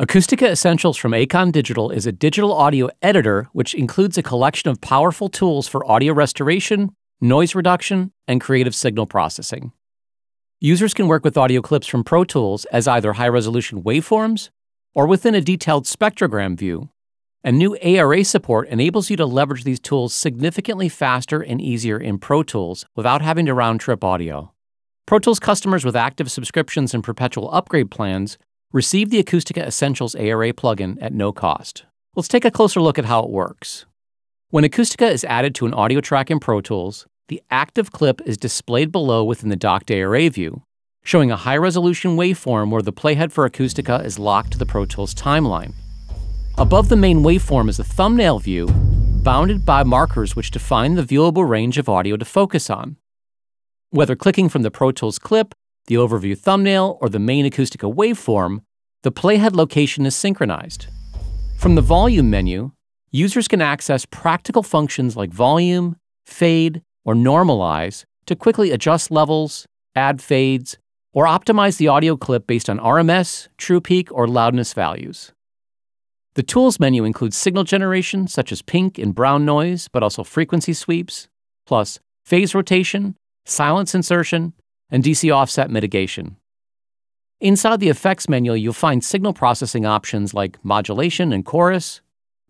Acoustica Essentials from Acon Digital is a digital audio editor which includes a collection of powerful tools for audio restoration, noise reduction, and creative signal processing. Users can work with audio clips from Pro Tools as either high resolution waveforms or within a detailed spectrogram view. And new ARA support enables you to leverage these tools significantly faster and easier in Pro Tools without having to round trip audio. Pro Tools customers with active subscriptions and perpetual upgrade plans Receive the Acoustica Essentials ARA plugin at no cost. Let's take a closer look at how it works. When Acoustica is added to an audio track in Pro Tools, the active clip is displayed below within the docked ARA view, showing a high resolution waveform where the playhead for Acoustica is locked to the Pro Tools timeline. Above the main waveform is a thumbnail view, bounded by markers which define the viewable range of audio to focus on. Whether clicking from the Pro Tools clip the overview thumbnail, or the main Acoustica waveform, the playhead location is synchronized. From the volume menu, users can access practical functions like volume, fade, or normalize to quickly adjust levels, add fades, or optimize the audio clip based on RMS, true peak, or loudness values. The Tools menu includes signal generation, such as pink and brown noise, but also frequency sweeps, plus phase rotation, silence insertion, and DC offset mitigation. Inside the effects menu, you'll find signal processing options like modulation and chorus,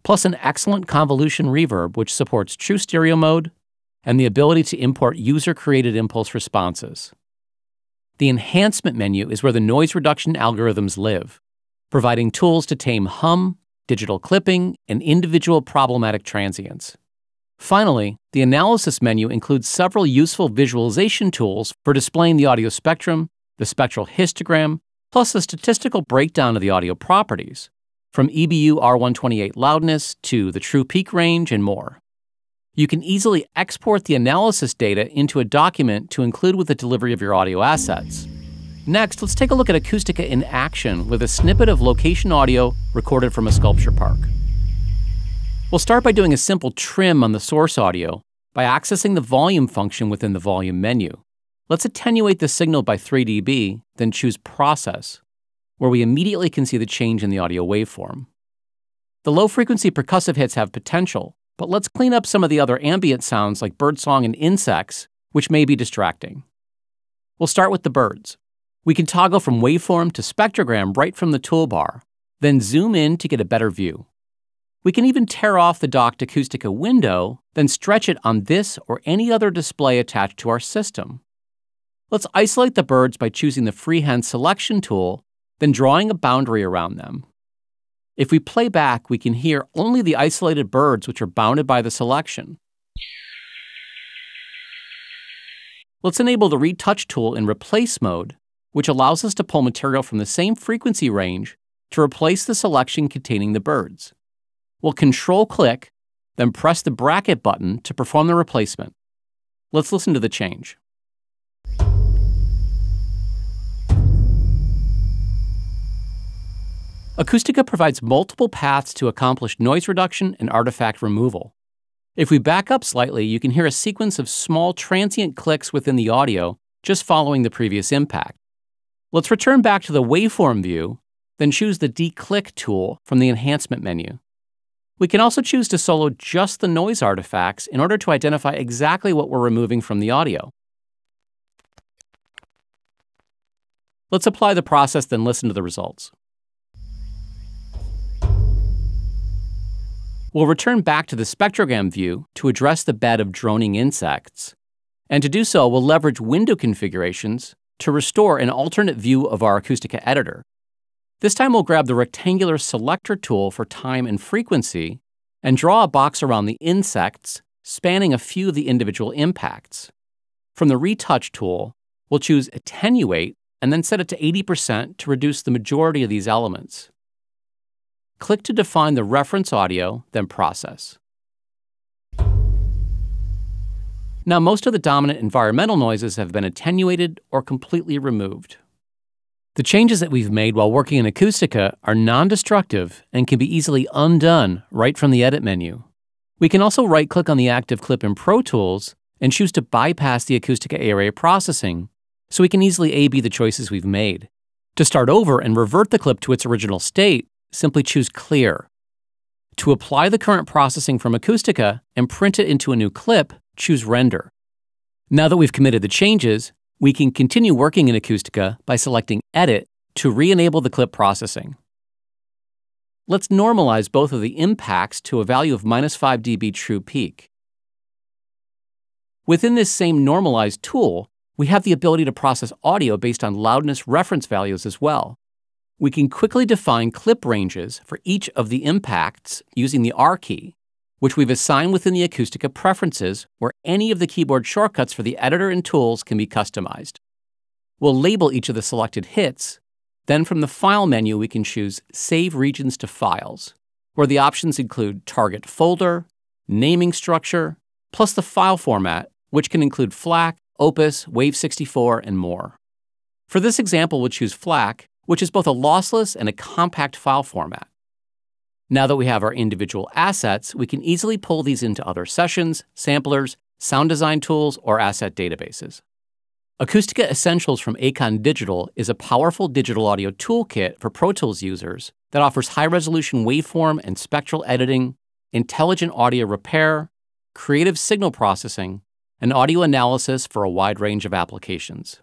plus an excellent convolution reverb which supports true stereo mode and the ability to import user created impulse responses. The enhancement menu is where the noise reduction algorithms live, providing tools to tame hum, digital clipping, and individual problematic transients. Finally, the analysis menu includes several useful visualization tools for displaying the audio spectrum, the spectral histogram, plus a statistical breakdown of the audio properties, from EBU R128 loudness to the true peak range and more. You can easily export the analysis data into a document to include with the delivery of your audio assets. Next, let's take a look at Acoustica in action with a snippet of location audio recorded from a sculpture park. We'll start by doing a simple trim on the source audio by accessing the volume function within the volume menu. Let's attenuate the signal by 3 dB, then choose Process, where we immediately can see the change in the audio waveform. The low frequency percussive hits have potential, but let's clean up some of the other ambient sounds like birdsong and insects, which may be distracting. We'll start with the birds. We can toggle from waveform to spectrogram right from the toolbar, then zoom in to get a better view. We can even tear off the docked Acoustica window, then stretch it on this or any other display attached to our system. Let's isolate the birds by choosing the freehand selection tool, then drawing a boundary around them. If we play back, we can hear only the isolated birds which are bounded by the selection. Let's enable the Retouch tool in Replace mode, which allows us to pull material from the same frequency range to replace the selection containing the birds. We'll control click, then press the bracket button to perform the replacement. Let's listen to the change. Acoustica provides multiple paths to accomplish noise reduction and artifact removal. If we back up slightly, you can hear a sequence of small transient clicks within the audio just following the previous impact. Let's return back to the waveform view, then choose the declick tool from the enhancement menu. We can also choose to solo just the noise artifacts in order to identify exactly what we're removing from the audio. Let's apply the process, then listen to the results. We'll return back to the spectrogram view to address the bed of droning insects. And to do so, we'll leverage window configurations to restore an alternate view of our Acoustica editor. This time we'll grab the rectangular selector tool for time and frequency and draw a box around the insects, spanning a few of the individual impacts. From the retouch tool, we'll choose attenuate and then set it to 80% to reduce the majority of these elements. Click to define the reference audio, then process. Now, most of the dominant environmental noises have been attenuated or completely removed. The changes that we've made while working in Acoustica are non destructive and can be easily undone right from the Edit menu. We can also right click on the active clip in Pro Tools and choose to bypass the Acoustica ARA processing so we can easily A B the choices we've made. To start over and revert the clip to its original state, simply choose Clear. To apply the current processing from Acoustica and print it into a new clip, choose Render. Now that we've committed the changes, we can continue working in Acoustica by selecting Edit to re-enable the clip processing. Let's normalize both of the impacts to a value of minus 5 dB true peak. Within this same normalized tool, we have the ability to process audio based on loudness reference values as well. We can quickly define clip ranges for each of the impacts using the R key, which we've assigned within the Acoustica preferences where any of the keyboard shortcuts for the editor and tools can be customized. We'll label each of the selected hits then from the File menu, we can choose Save Regions to Files, where the options include target folder, naming structure, plus the file format, which can include FLAC, Opus, Wave64, and more. For this example, we'll choose FLAC, which is both a lossless and a compact file format. Now that we have our individual assets, we can easily pull these into other sessions, samplers, sound design tools, or asset databases. Acoustica Essentials from Acon Digital is a powerful digital audio toolkit for Pro Tools users that offers high resolution waveform and spectral editing, intelligent audio repair, creative signal processing, and audio analysis for a wide range of applications.